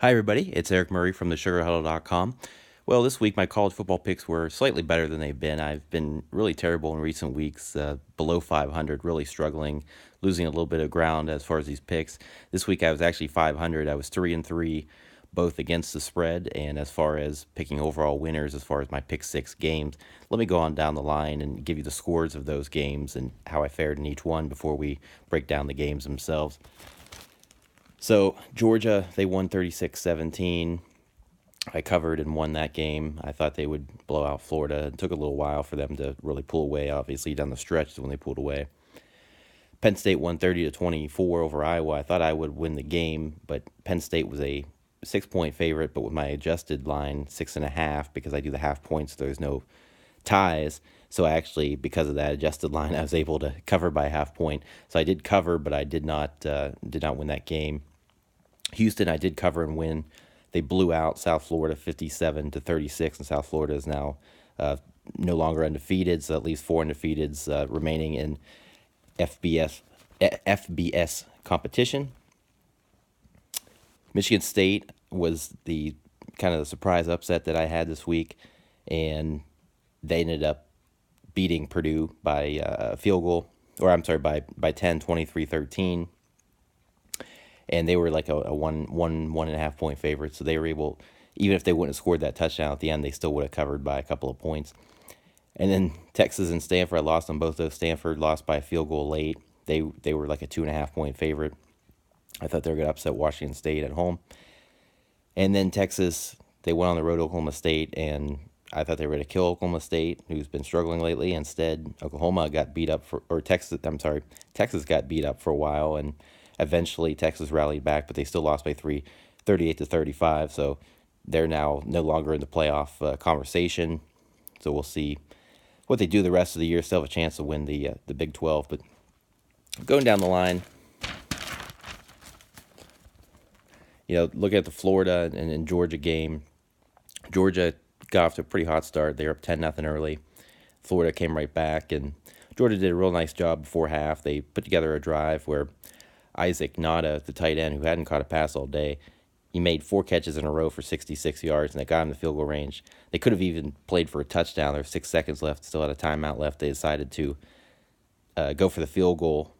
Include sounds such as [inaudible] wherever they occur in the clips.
Hi, everybody. It's Eric Murray from thesugarhuddle.com. Well, this week my college football picks were slightly better than they've been. I've been really terrible in recent weeks, uh, below 500, really struggling, losing a little bit of ground as far as these picks. This week I was actually 500. I was 3 and 3 both against the spread and as far as picking overall winners as far as my pick 6 games. Let me go on down the line and give you the scores of those games and how I fared in each one before we break down the games themselves. So Georgia, they won 36-17. I covered and won that game. I thought they would blow out Florida. It took a little while for them to really pull away. Obviously, down the stretch when they pulled away. Penn State won 30 to 24 over Iowa. I thought I would win the game, but Penn State was a six point favorite, but with my adjusted line, six and a half, because I do the half points, there's no ties. So I actually, because of that adjusted line, [laughs] I was able to cover by half point. So I did cover, but I did not uh, did not win that game. Houston, I did cover and win. They blew out South Florida 57 to 36, and South Florida is now uh, no longer undefeated, so at least four undefeateds uh, remaining in FBS FBS competition. Michigan State was the kind of the surprise upset that I had this week, and they ended up beating Purdue by uh, a field goal, or I'm sorry, by by 10, 23, 13 and they were like a, a one one one and a half point favorite. So they were able, even if they wouldn't have scored that touchdown at the end, they still would have covered by a couple of points. And then Texas and Stanford, I lost on both those. Stanford lost by a field goal late. They they were like a two and a half point favorite. I thought they were going to upset Washington State at home. And then Texas, they went on the road to Oklahoma State, and I thought they were going to kill Oklahoma State, who's been struggling lately. Instead, Oklahoma got beat up for, or Texas, I'm sorry, Texas got beat up for a while, and Eventually, Texas rallied back, but they still lost by three, 38 to 35. So they're now no longer in the playoff uh, conversation. So we'll see what they do the rest of the year. Still have a chance to win the uh, the Big 12. But going down the line, you know, look at the Florida and, and Georgia game. Georgia got off to a pretty hot start. They were up 10 nothing early. Florida came right back, and Georgia did a real nice job before half. They put together a drive where Isaac Nauta, the tight end who hadn't caught a pass all day, he made four catches in a row for 66 yards, and that got him the field goal range. They could have even played for a touchdown. There were six seconds left, still had a timeout left. They decided to uh, go for the field goal,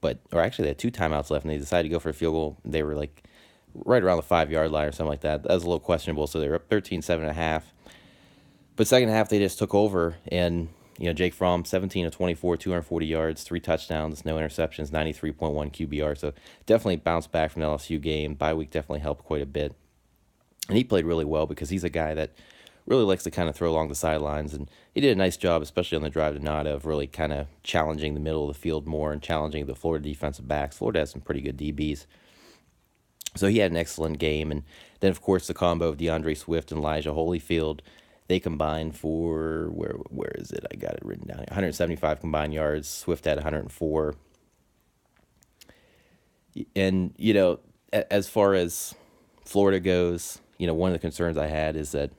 but or actually they had two timeouts left, and they decided to go for a field goal. They were like right around the five yard line or something like that. That was a little questionable. So they were up 13 7 and a half. But second half they just took over and you know, Jake Fromm, 17 of 24, 240 yards, three touchdowns, no interceptions, 93.1 QBR. So definitely bounced back from the LSU game. Bye week definitely helped quite a bit. And he played really well because he's a guy that really likes to kind of throw along the sidelines. And he did a nice job, especially on the drive to Nauta, of really kind of challenging the middle of the field more and challenging the Florida defensive backs. Florida has some pretty good DBs. So he had an excellent game. And then, of course, the combo of D'Andre Swift and Elijah Holyfield – they combined for where where is it? I got it written down. 175 combined yards. Swift had 104. And you know, as far as Florida goes, you know, one of the concerns I had is that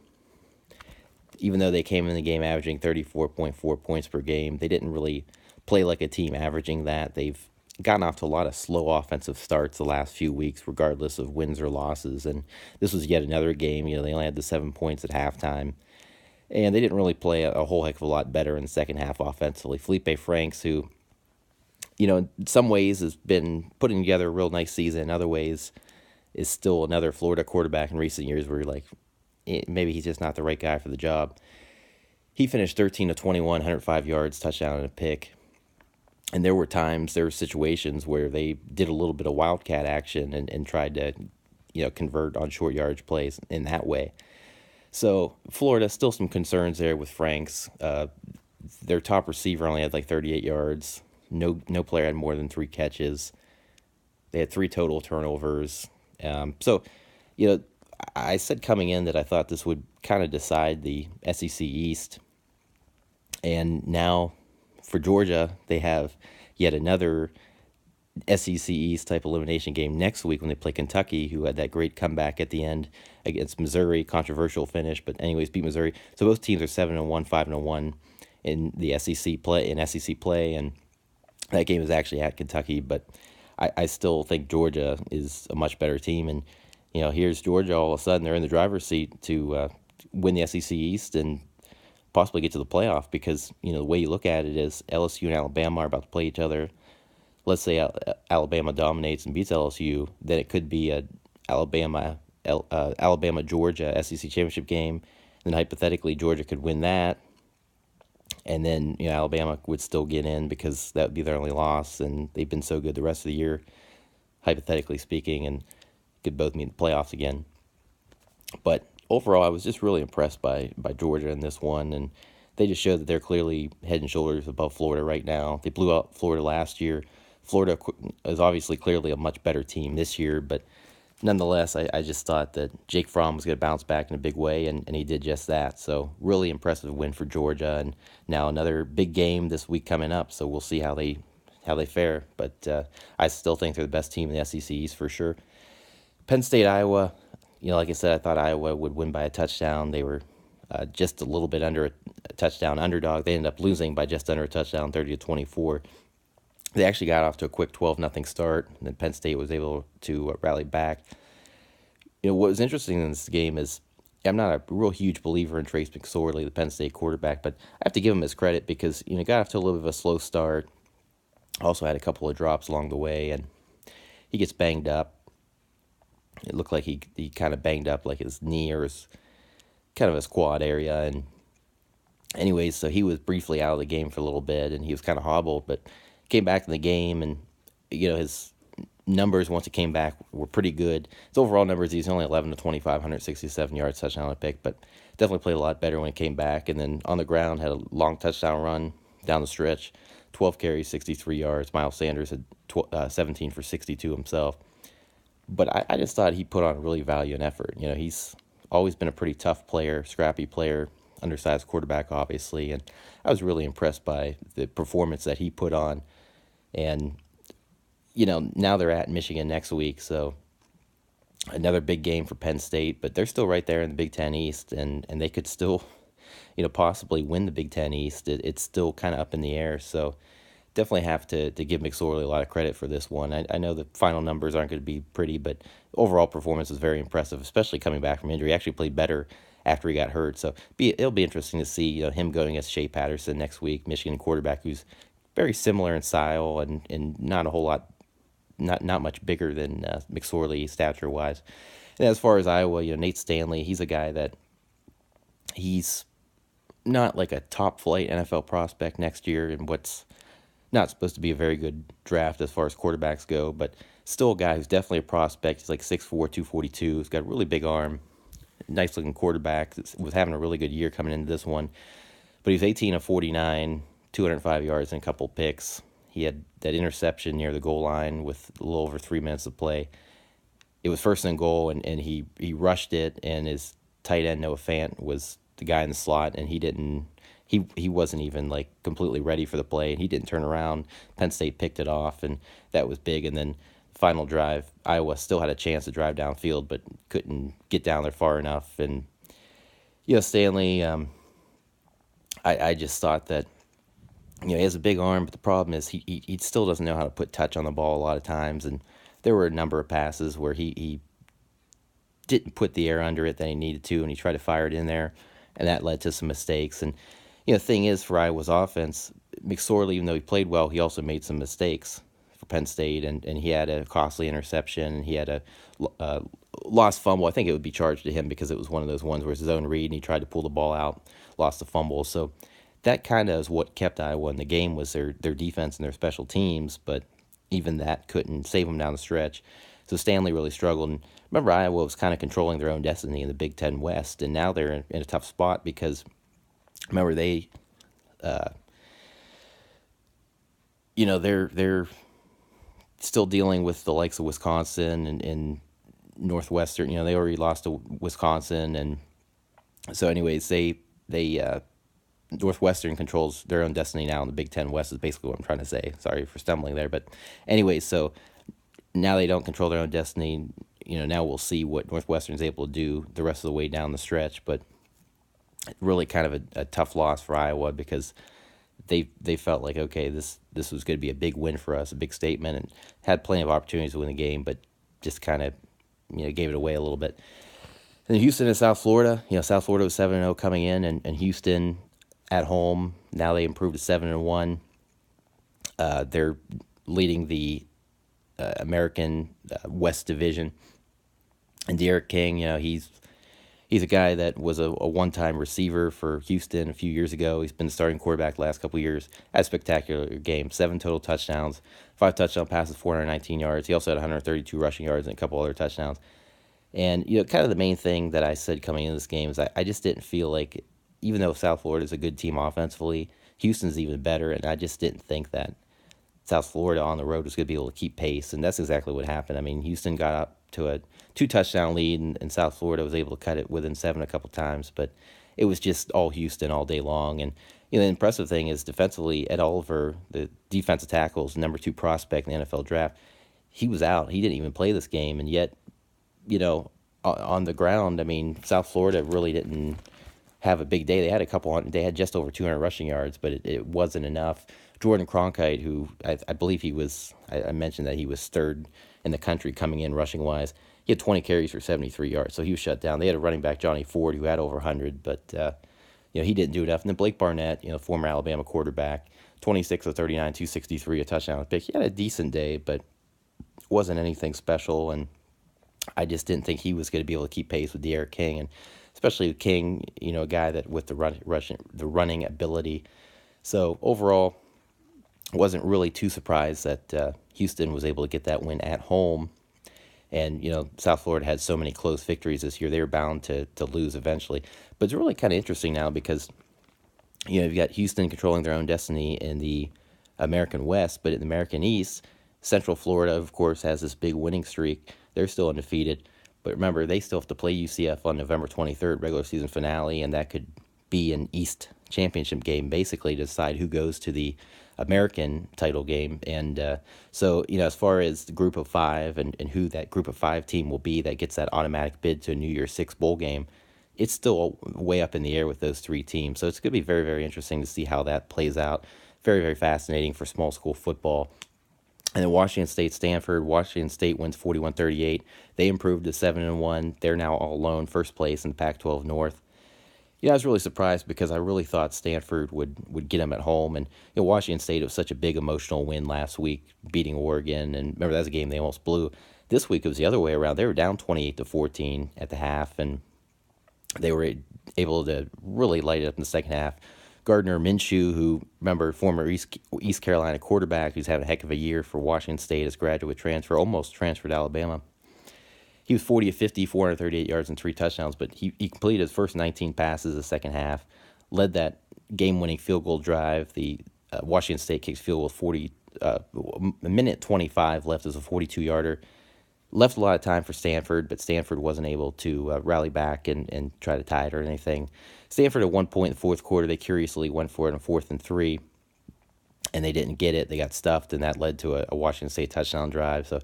even though they came in the game averaging 34.4 points per game, they didn't really play like a team averaging that. They've gotten off to a lot of slow offensive starts the last few weeks, regardless of wins or losses. And this was yet another game. You know, they only had the seven points at halftime and they didn't really play a, a, whole heck of a lot better in the second half offensively. Felipe Franks, who, you know, in some ways has been putting together a real nice season, in other ways is still another Florida quarterback in recent years where you're like, eh, maybe he's just not the right guy for the job. He finished 13 to 21, 105 yards, touchdown, and a pick. And there were times, there were situations where they did a little bit of wildcat action and, and tried to, you know, convert on short yardage plays in that way. So Florida still some concerns there with Franks. Uh, their top receiver only had like 38 yards. No no player had more than three catches. They had three total turnovers. Um, so, you know, I said coming in that I thought this would kind of decide the SEC East. And now for Georgia, they have yet another SEC East type elimination game next week when they play Kentucky, who had that great comeback at the end against Missouri, controversial finish, but anyways beat Missouri. So both teams are seven and one, five and one in the SEC play in SEC play, and that game is actually at Kentucky. But I, I still think Georgia is a much better team, and you know, here's Georgia all of a sudden they're in the driver's seat to uh, win the SEC East and possibly get to the playoff because you know the way you look at it is LSU and Alabama are about to play each other. Let's say Alabama dominates and beats LSU, then it could be a Alabama uh, Alabama Georgia SEC championship game. Then hypothetically Georgia could win that, and then you know Alabama would still get in because that would be their only loss, and they've been so good the rest of the year, hypothetically speaking, and could both meet the playoffs again. But overall, I was just really impressed by by Georgia in this one, and they just showed that they're clearly head and shoulders above Florida right now. They blew out Florida last year. Florida is obviously clearly a much better team this year, but nonetheless, I, I just thought that Jake Fromm was going to bounce back in a big way, and, and he did just that. So, really impressive win for Georgia, and now another big game this week coming up. So, we'll see how they how they fare. But uh, I still think they're the best team in the SEC East for sure. Penn State, Iowa, you know, like I said, I thought Iowa would win by a touchdown. They were uh, just a little bit under a, a, touchdown underdog. They ended up losing by just under a touchdown, 30 to 24. They actually got off to a quick 12 nothing start, and then Penn State was able to uh, rally back. You know, what was interesting in this game is I'm not a real huge believer in Trace McSorley, the Penn State quarterback, but I have to give him his credit because, you know, got off to a little bit of a slow start. Also had a couple of drops along the way, and he gets banged up it looked like he he kind of banged up like his knee or his kind of his quad area and anyways so he was briefly out of the game for a little bit and he was kind of hobbled but came back in the game and you know his numbers once he came back were pretty good. His overall numbers he's only 11 to 25 167 yards touchdown a pick but definitely played a lot better when he came back. And then on the ground had a long touchdown run down the stretch 12 carries 63 yards. Miles sanders had tw- uh, 17 for 62 himself. But I, I just thought he put on really value and effort. You know, he's always been a pretty tough player, scrappy player, undersized quarterback, obviously, and I was really impressed by the performance that he put on. And you know, now they're at Michigan next week, so another big game for Penn State, but they're still right there in the Big Ten East, and and they could still, [laughs] you know, possibly win the Big Ten East. It, it's still kind of up in the air, so definitely have to, to give McSorley a lot of credit for this one. I, I know the final numbers aren't going to be pretty, but overall performance was very impressive, especially coming back from injury. He actually played better after he got hurt. So be, it'll be interesting to see you know, him going against Shea Patterson next week, Michigan quarterback who's very similar in style and, and not a whole lot, not, not much bigger than uh, McSorley stature wise. And as far as Iowa, you know, Nate Stanley, he's a guy that he's not like a top flight NFL prospect next year and what's not supposed to be a very good draft as far as quarterbacks go, but still a guy who's definitely a prospect. He's like 6'4, 242. He's got a really big arm, nice looking quarterback. Was having a really good year coming into this one. But he's 18 of 49, 205 yards and a couple picks. He had that interception near the goal line with a little over three minutes of play. It was first and goal, and, and he, he rushed it, and his tight end, Noah Fant, was the guy in the slot, and he didn't he he wasn't even like completely ready for the play and he didn't turn around. Penn State picked it off and that was big and then final drive Iowa still had a chance to drive downfield but couldn't get down there far enough and you know Stanley um, I I just thought that you know he has a big arm but the problem is he, he he still doesn't know how to put touch on the ball a lot of times and there were a number of passes where he he didn't put the air under it that he needed to and he tried to fire it in there and that led to some mistakes and you know, the thing is for Iowa's offense, McSorley, even though he played well, he also made some mistakes for Penn State, and, and he had a costly interception. He had a uh, lost fumble. I think it would be charged to him because it was one of those ones where it's his own read, and he tried to pull the ball out, lost the fumble. So that kind of is what kept Iowa in the game was their their defense and their special teams, but even that couldn't save them down the stretch. So Stanley really struggled. And remember, Iowa was kind of controlling their own destiny in the Big Ten West, and now they're in, in a tough spot because remember they uh, you know they're they're still dealing with the likes of Wisconsin and, and Northwestern. You know they already lost to Wisconsin, and so anyways they they uh, Northwestern controls their own destiny now in the Big Ten West is basically what I'm trying to say. Sorry for stumbling there, but anyways, so now they don't control their own destiny. You know now we'll see what Northwestern's able to do the rest of the way down the stretch, but really kind of a, a tough loss for Iowa because they they felt like okay this this was going to be a big win for us a big statement and had plenty of opportunities to win the game but just kind of you know gave it away a little bit. And Houston and South Florida, you know, South Florida was seven and zero coming in, and, and Houston at home now they improved to seven and one. Uh, they're leading the uh, American uh, West Division, and D'Eriq King, you know, he's he's a guy that was a, a one-time receiver for Houston a few years ago. He's been starting quarterback the last couple years. Had a spectacular game, seven total touchdowns, five touchdown passes, 419 yards. He also had 132 rushing yards and a couple other touchdowns. And you know, kind of the main thing that I said coming into this game is I, I just didn't feel like, even though South Florida is a good team offensively, Houston's even better, and I just didn't think that South Florida on the road was going to be able to keep pace, and that's exactly what happened. I mean, Houston got up to a two touchdown lead, and, and South Florida was able to cut it within seven a couple times, but it was just all Houston all day long. And you know, the impressive thing is defensively, Ed Oliver, the defensive tackles, number two prospect in the NFL draft, he was out. He didn't even play this game, and yet, you know, on the ground, I mean, South Florida really didn't have a big day. They had a couple. They had just over 200 rushing yards, but it, it wasn't enough. Jordan Cronkrite, who I, I believe he was, I, I, mentioned that he was third in the country coming in rushing wise. He had 20 carries for 73 yards, so he was shut down. They had a running back, Johnny Ford, who had over 100, but uh, you know he didn't do enough. And then Blake Barnett, you know, former Alabama quarterback, 26 of 39, 263, a touchdown pick. He had a decent day, but wasn't anything special. And I just didn't think he was going to be able to keep pace with D'Eriq King, and especially King, you know, a guy that with the run, rushing, the running ability. So overall, wasn't really too surprised that uh, Houston was able to get that win at home. And, you know, South Florida had so many close victories this year, they were bound to, to lose eventually. But it's really kind of interesting now because, you know, you've got Houston controlling their own destiny in the American West, but in the American East, Central Florida, of course, has this big winning streak. They're still undefeated. But remember, they still have to play UCF on November 23rd, regular season finale, and that could be an East championship game basically to decide who goes to the American title game. And uh, so, you know, as far as the group of five and, and who that group of five team will be that gets that automatic bid to a New Year's Six bowl game, it's still way up in the air with those three teams. So it's going to be very, very interesting to see how that plays out. Very, very fascinating for small school football. And then Washington State, Stanford. Washington State wins 41 38. They improved to 7 and 1. They're now all alone, first place in the Pac 12 North yeah, I was really surprised because I really thought Stanford would, would get them at home. And you know, Washington State was such a big emotional win last week, beating Oregon. And remember, that was a game they almost blew. This week it was the other way around. They were down 28 to 14 at the half, and they were able to really light it up in the second half. Gardner Minshew, who remember former East East Carolina quarterback, who's had a heck of a year for Washington State as graduate transfer, almost transferred to Alabama he was 40 of 50, 438 yards and three touchdowns, but he, he completed his first 19 passes in the second half, led that game winning field goal drive. The uh, Washington State kicks field with 40, uh, a minute 25 left as a 42 yarder. Left a lot of time for Stanford, but Stanford wasn't able to uh, rally back and, and try to tie it or anything. Stanford at one point in the fourth quarter, they curiously went for it on fourth and three, and they didn't get it. They got stuffed, and that led to a, a Washington State touchdown drive. So a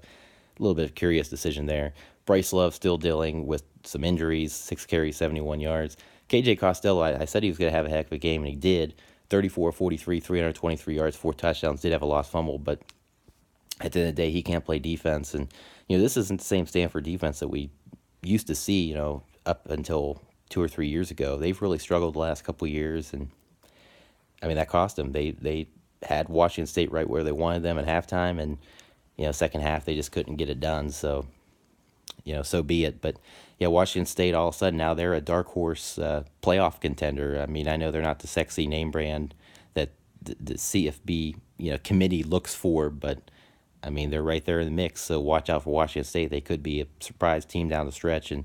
little bit of curious decision there. Bryce Love still dealing with some injuries, six carries, 71 yards. KJ Costello, I, I said he was going to have a heck of a game, and he did. 34 43, 323 yards, four touchdowns, did have a lost fumble, but at the end of the day, he can't play defense. And, you know, this isn't the same Stanford defense that we used to see, you know, up until two or three years ago. They've really struggled the last couple years, and I mean, that cost them. They, they had Washington State right where they wanted them at halftime, and, you know, second half, they just couldn't get it done. So, you know, so be it. But yeah, Washington State all of a sudden now they're a dark horse uh, playoff contender. I mean, I know they're not the sexy name brand that the, the CFB you know committee looks for, but I mean they're right there in the mix. So watch out for Washington State. They could be a surprise team down the stretch, and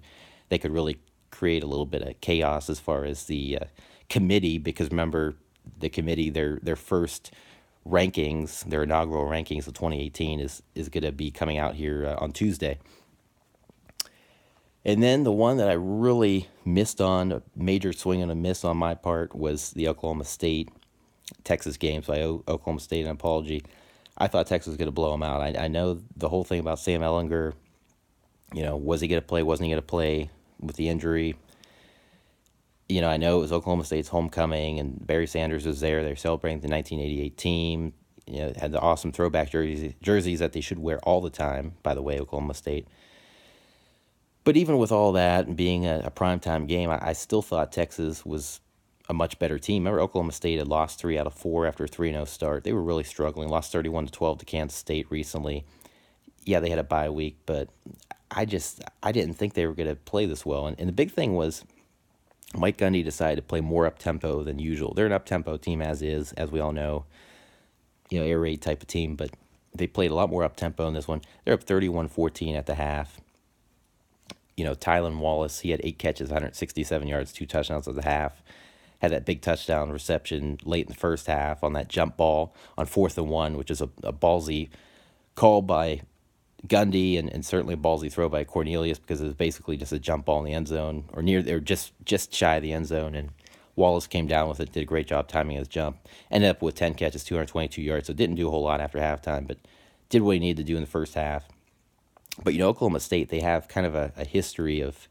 they could really create a little bit of chaos as far as the uh, committee. Because remember, the committee their their first rankings, their inaugural rankings of 2018 is is going to be coming out here uh, on Tuesday. And then the one that I really missed on, a major swing and a miss on my part, was the Oklahoma State Texas game. So I owe Oklahoma State an apology. I thought Texas was going to blow them out. I, I know the whole thing about Sam Ehlinger. You know, was he going to play? Wasn't he going to play with the injury? You know, I know it was Oklahoma State's homecoming, and Barry Sanders was there. They're celebrating the 1988 team. You know, had the awesome throwback jerseys, jerseys that they should wear all the time. By the way, Oklahoma State But even with all that and being a, a primetime game, I, I still thought Texas was a much better team. Remember, Oklahoma State had lost three out of four after a 3 0 start. They were really struggling. Lost 31 to 12 to Kansas State recently. Yeah, they had a bye week, but I just I didn't think they were going to play this well. And, and the big thing was Mike Gundy decided to play more up tempo than usual. They're an up tempo team as is, as we all know. You know, air raid type of team, but they played a lot more up tempo in this one. They're up 31 14 at the half. You know, Tylan Wallace, he had eight catches, 167 yards, two touchdowns at the half had that big touchdown reception late in the first half on that jump ball on fourth and one, which is a, a ballsy call by Gundy and, and certainly a ballsy throw by Cornelius because it was basically just a jump ball in the end zone or near or just just shy of the end zone and Wallace came down with it, did a great job timing his jump, ended up with 10 catches, 222 yards, so didn't do a whole lot after halftime, but did what he needed to do in the first half. But you know, Oklahoma State, they have kind of a, a history of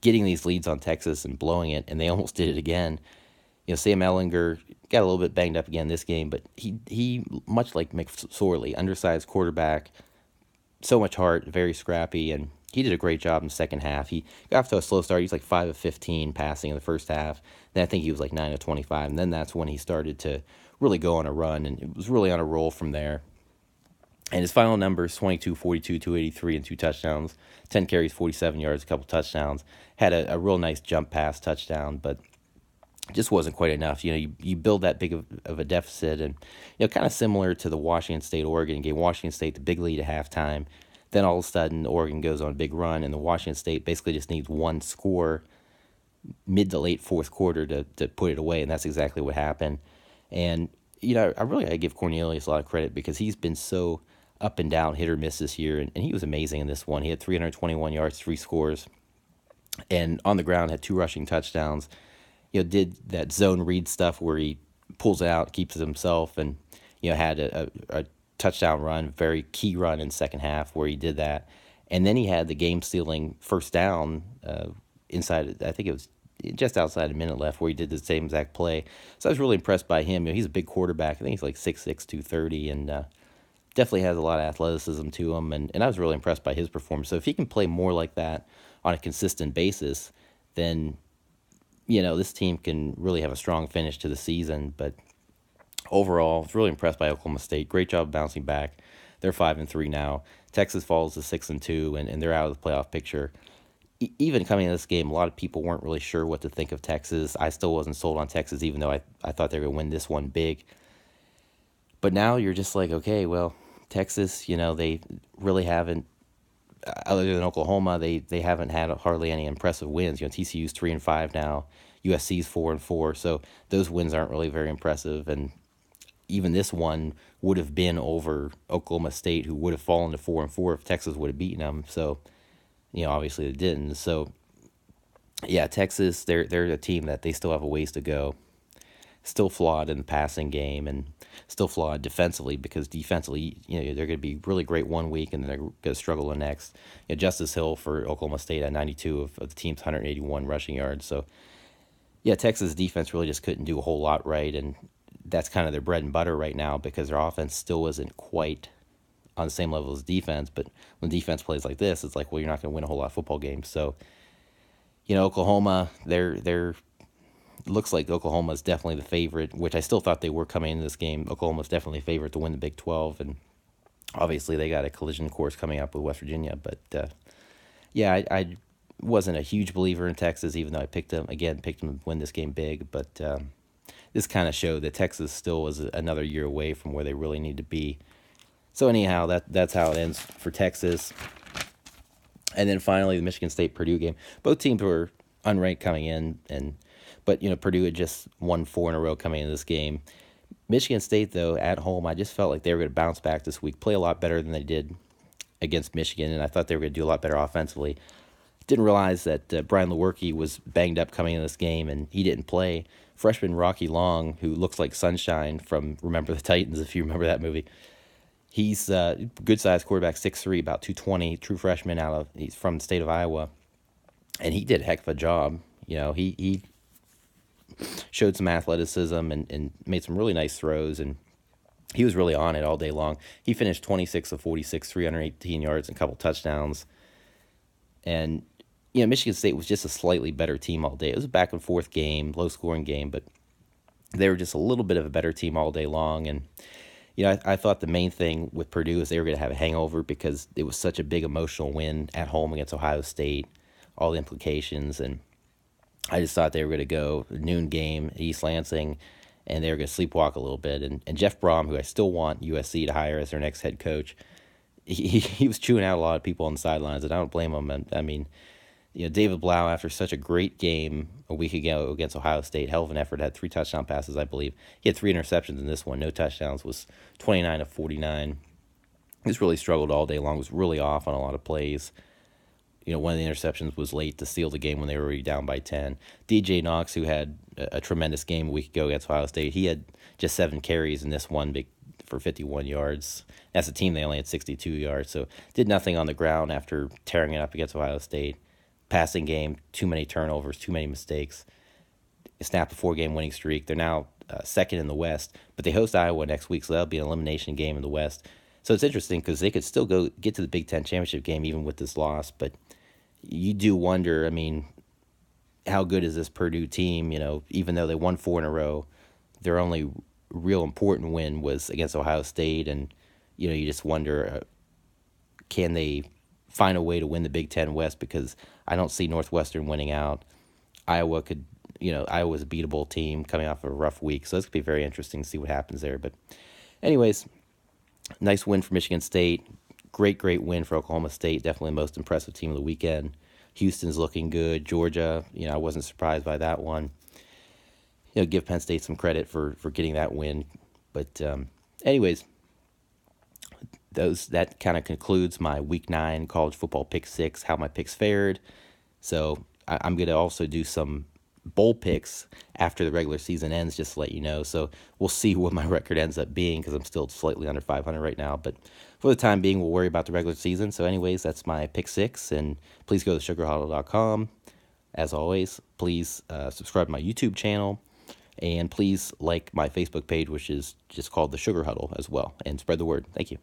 getting these leads on Texas and blowing it, and they [laughs] almost did it again. You know, Sam Ehlinger got a little bit banged up again this game, but he he much like McSorley, undersized quarterback, so much heart, very scrappy, and he did a great job in the second half. He got off to a slow start. He was like five of fifteen passing in the first half. Then I think he was like nine of twenty five, and then that's when he started to really go on a run, and it was really on a roll from there. And his final numbers 22, 42, 283, and two touchdowns. 10 carries, 47 yards, a couple touchdowns. Had a, a real nice jump pass touchdown, but just wasn't quite enough. You know, you, you build that big of, of a deficit, and, you know, kind of similar to the Washington State Oregon game. Washington State, the big lead at halftime. Then all of a sudden, Oregon goes on a big run, and the Washington State basically just needs one score mid to late fourth quarter to, to put it away, and that's exactly what happened. And, you know, I really I give Cornelius a lot of credit because he's been so up and down, hit or miss this year, and, and he was amazing in this one. He had 321 yards, three scores, and on the ground had two rushing touchdowns. You know, did that zone read stuff where he pulls it out, keeps it himself, and you know had a, a, a touchdown run, very key run in second half where he did that, and then he had the game stealing first down uh, inside. I think it was just outside a minute left where he did the same exact play. So I was really impressed by him. You know, he's a big quarterback. I think he's like 6'6", 230, and uh, definitely has a lot of athleticism to him, and, and I was really impressed by his performance. So if he can play more like that on a consistent basis, then you know this team can really have a strong finish to the season. But overall, I was really impressed by Oklahoma State. Great job bouncing back. They're five and three now. Texas falls to six and two, and, and they're out of the playoff picture. Even coming in this game, a lot of people weren't really sure what to think of Texas. I still wasn't sold on Texas, even though I, I thought they were going to win this one big. But now you're just like, okay, well, Texas, you know, they really haven't, other than Oklahoma, they, they haven't had hardly any impressive wins. You know, TCU's three and five now, USC's four and four, so those wins aren't really very impressive. And even this one would have been over Oklahoma State, who would have fallen to four and four if Texas would have beaten them. So, you know, obviously they didn't. So, yeah, Texas, they're they're a team that they still have a ways to go still flawed in the passing game and still flawed defensively because defensively, you know, they're going to be really great one week and then they're going to struggle the next. You know, Justice Hill for Oklahoma State at 92 of, of the team's 181 rushing yards. So, yeah, Texas defense really just couldn't do a whole lot right. And that's kind of their bread and butter right now because their offense still isn't quite on the same level as defense. But when defense plays like this, it's like, well, you're not going to win a whole lot of football games. So, you know, Oklahoma, they're they're looks like Oklahoma is definitely the favorite, which I still thought they were coming into this game. Oklahoma's definitely favorite to win the Big 12, and obviously they got a collision course coming up with West Virginia. But uh, yeah, I, I, wasn't a huge believer in Texas, even though I picked them again, picked them to win this game big. But um, this kind of showed that Texas still was another year away from where they really need to be. So anyhow, that that's how it ends for Texas. And then finally, the Michigan State Purdue game. Both teams were unranked coming in, and but you know, Purdue had just won four in a row coming into this game. Michigan State, though, at home, I just felt like they were going to bounce back this week, play a lot better than they did against Michigan, and I thought they were going to do a lot better offensively. Didn't realize that uh, Brian Lewerke was banged up coming in this game, and he didn't play. Freshman Rocky Long, who looks like Sunshine from Remember the Titans, if you remember that movie. He's a uh, good sized quarterback, 6'3", about 220, true freshman out of, he's from the state of Iowa. And he did a heck of a job. You know, he, he showed some athleticism and, and made some really nice throws and he was really on it all day long. He finished 26 of 46, 318 yards and a couple touchdowns. And you know, Michigan State was just a slightly better team all day. It was a back and forth game, low scoring game, but they were just a little bit of a better team all day long. And you know, I, I thought the main thing with Purdue is they were going to have a hangover because it was such a big emotional win at home against Ohio State, all the implications, and I just thought they were going to go noon game East Lansing, and they were going to sleepwalk a little bit. And and Jeff Brohm, who I still want USC to hire as their next head coach, he [laughs] he was chewing out a lot of people on the sidelines, and I don't blame him. And, I mean you know, David Blough, after such a great game a week ago against Ohio State, hell of an effort, had three touchdown passes, I believe. He had three interceptions in this one, no touchdowns, was 29 of 49. He's really struggled all day long, was really off on a lot of plays. You know, one of the interceptions was late to seal the game when they were already down by 10. DJ Knox, who had a, a tremendous game a week ago against Ohio State, he had just seven carries in this one big for 51 yards. As a team, they only had 62 yards, so did nothing on the ground after tearing it up against Ohio State passing game, too many turnovers, too many mistakes. Snapped a four game winning streak. They're now uh, second in the West, but they host Iowa next week, so that'll be an elimination game in the West. So it's interesting because they could still go get to the Big Ten championship game even with this loss, but you do wonder. I mean, how good is this Purdue team? You know, even though they won four in a row, their only real important win was against Ohio State, and you know, you just wonder, uh, can they find a way to win the Big Ten West because I don't see Northwestern winning out. Iowa could, you know, Iowa's a beatable team coming off of a rough week, so it's gonna be very interesting to see what happens there. But, anyways, nice win for Michigan State. Great, great win for Oklahoma State. Definitely the most impressive team of the weekend. Houston's looking good. Georgia, you know, I wasn't surprised by that one. You know, give Penn State some credit for for getting that win. But, um, anyways, those that kind of concludes my week nine college football pick six, how my picks fared. So I, going to also do some bowl picks after the regular season ends, just to let you know. So we'll see what my [laughs] record ends up being because I'm still slightly under 500 right now. But for the time being, we'll worry about the regular season. So, anyways, that's my pick six. And please go to sugarhuddle.com. As always, please uh, subscribe to my YouTube channel. And please like my Facebook page, which is just called the Sugar Huddle as well, and spread the word. Thank you.